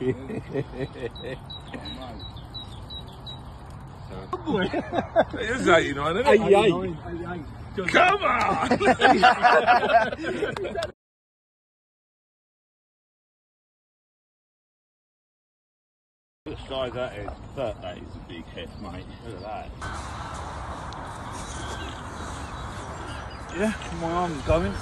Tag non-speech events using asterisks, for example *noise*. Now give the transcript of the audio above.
it is 89, isn't it? 88. Come on! *laughs* Look size that is. That, that is a big hit, mate. Look at that. Yeah, my arm's going.